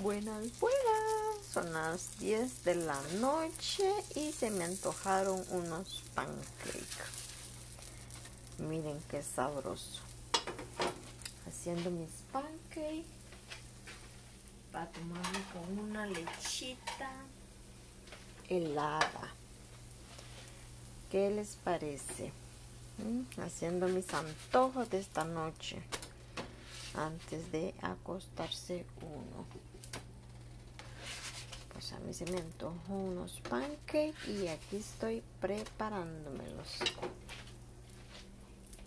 Buenas, buenas. Son las 10 de la noche y se me antojaron unos pancakes. Miren qué sabroso. Haciendo mis pancakes para tomarme con una lechita helada. ¿Qué les parece? ¿Mm? Haciendo mis antojos de esta noche antes de acostarse uno. A mí se me antojó unos pancakes y aquí estoy preparándomelos.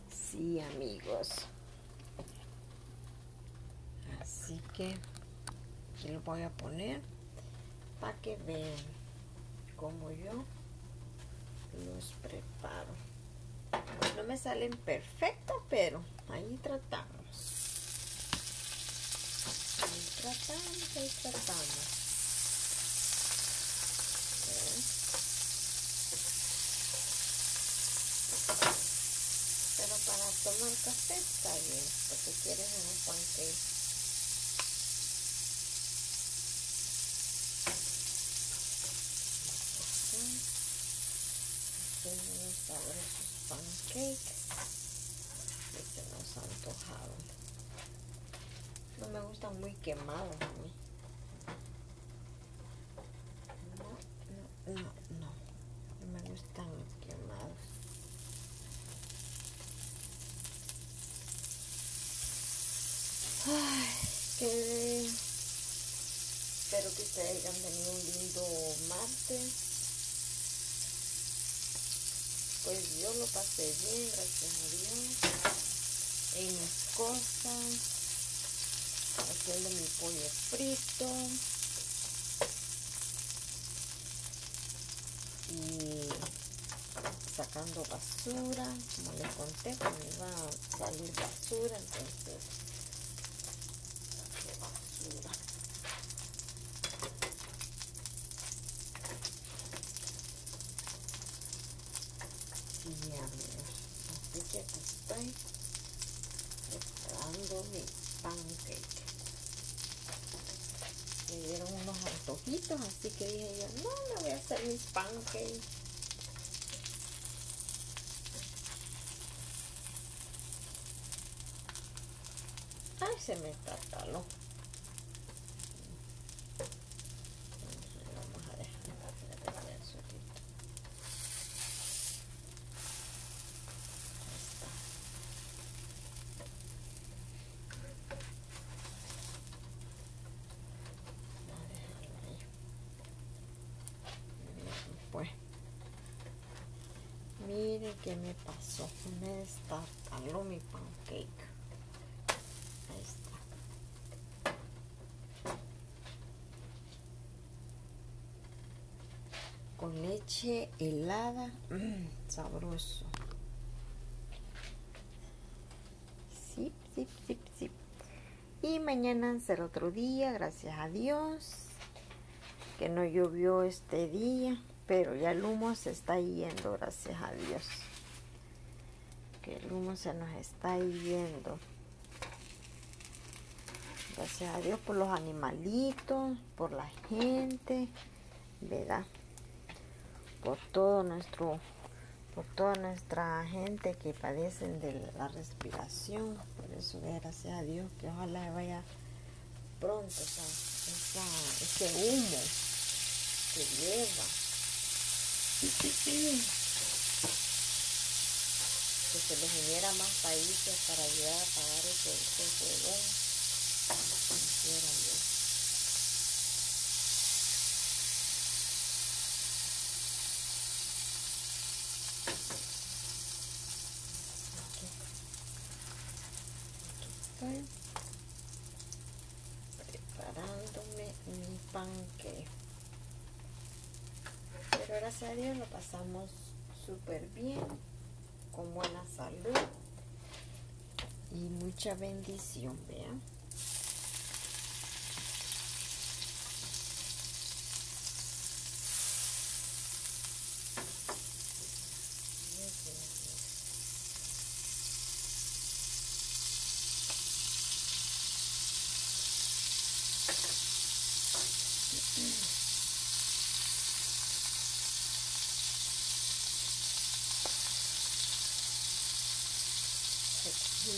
Sí, amigos. Así que aquí lo voy a poner para que vean cómo yo los preparo. No me salen perfectos, pero ahí tratamos. Ahí tratamos, ahí tratamos. Pero para tomar café está bien, porque quieres un pancake. Unos sabrosos pancakes que se nos antojaron. No me gustan muy quemados a mí. No, no, no, no. No me gustan quemados. Ay, que espero que ustedes hayan tenido un lindo martes. Pues yo lo pasé bien, gracias a Dios. En mis cosas, haciendo mi pollo frito. Y sacando basura, como les conté, que me iba a salir basura, entonces basura. Sí, amigos, así que estoy preparando mi pancake. Me dieron unos antojitos, así que dije yo, no, me voy a hacer mis pancakes. Ay, se me tataló. Vamos a dejar de el solito. Ahí está. Voy a dejarlo ahí. Bien, Pues, mire qué me pasó. Me destartaló mi pancake. Ahí está. Con leche helada. mm, sabroso. Sí, sí, sí, sí. Y mañana será otro día, gracias a Dios. Que no llovió este día, pero ya el humo se está yendo, gracias a Dios. Que el humo se nos está yendo. Gracias a Dios por los animalitos, por la gente, ¿verdad? Por todo nuestro, por toda nuestra gente que padecen de la respiración. Por eso, gracias a Dios, que ojalá vaya pronto ese humo que lleva. Que se les viniera más países para ayudar a pagar ese, ese preparándome mi panque. Pero gracias a Dios lo pasamos súper bien, con buena salud y mucha bendición, vean.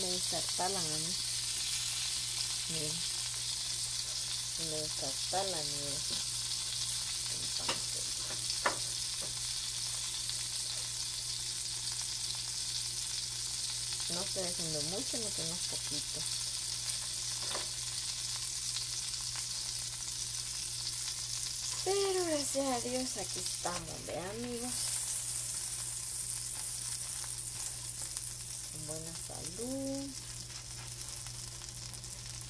Me destartalan a mí. Miren. Y me destartalan, miren. No estoy haciendo mucho, no tengo poquito. Pero gracias a Dios aquí estamos, vean amigos. Buena salud.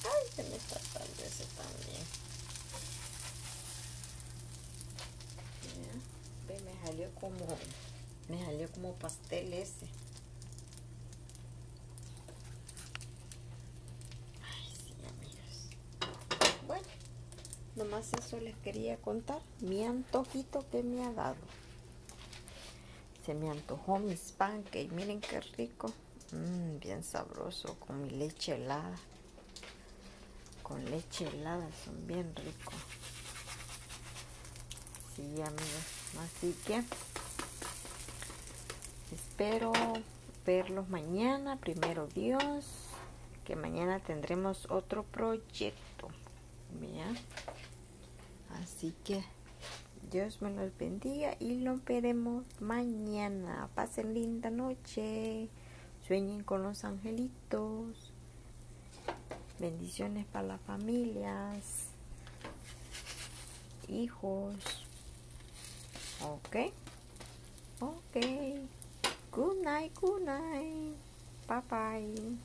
Ay, se me está tarde ese también. Me salió como, me salió como pastel ese. Ay, sí, amigos. Bueno, nomás eso les quería contar. Mi antojito que me ha dado. Se me antojó mis pancakes. Miren qué rico. Mmm, bien sabroso, con mi leche helada. Con leche helada son bien ricos. Sí, amigos. Así que espero verlos mañana, primero Dios. Que mañana tendremos otro proyecto. Así que Dios me los bendiga y lo veremos mañana. Pasen linda noche. Sueñen con los angelitos. Bendiciones para las familias. Hijos. Ok. Ok. Good night, good night. Bye bye.